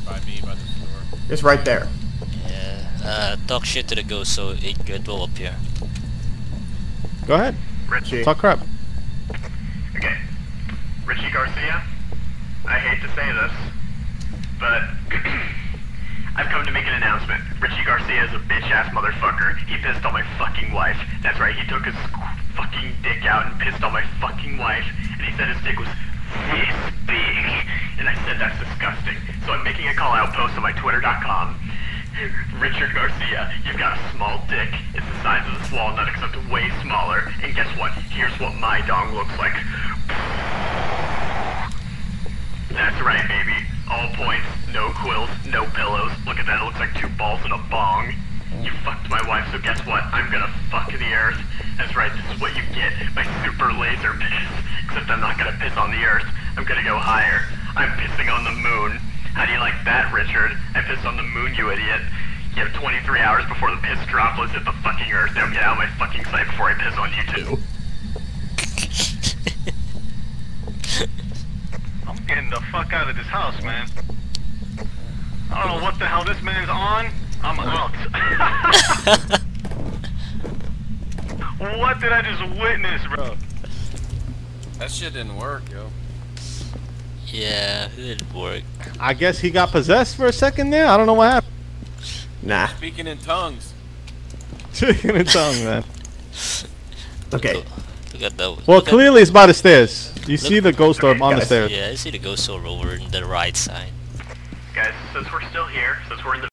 here by me, by the store. It's right there. Yeah. Uh, talk shit to the ghost so it could will appear. Go ahead. Richie. Talk crap. Okay. Richie Garcia, I hate to say this, but I've come to make an announcement. Richie Garcia is a bitch-ass motherfucker. He pissed on my fucking wife. That's right, he took his fucking dick out and pissed on my fucking wife, and he said his dick was this big. And I that's disgusting. So I'm making a call-out post on my twitter.com. Richard Garcia, you've got a small dick. It's the size of this walnut, except way smaller. And guess what? Here's what my dong looks like. That's right, baby. All points, no quills, no pillows. Look at that, it looks like two balls in a bong. You fucked my wife, so guess what? I'm gonna fuck the earth. That's right, this is what you get, my super laser piss. Except I'm not gonna piss on the earth. I'm gonna go higher. I'm pissing on the moon. How do you like that, Richard? I pissed on the moon, you idiot. You have 23 hours before the piss droplets hit the fucking earth. Now get out of my fucking sight before I piss on you too. I'm getting the fuck out of this house, man. I don't know what the hell this man's on. I'm out. what did I just witness, bro? That shit didn't work, yo. Yeah, it didn't work. I guess he got possessed for a second there. I don't know what happened. Nah. Speaking in tongues. Speaking in tongues, man. Okay. Look at that. Well, look at- clearly it's by the stairs. You see the ghost orb on the stairs. Yeah, I see the ghost over in the right side. Guys, since we're still here, since we're in the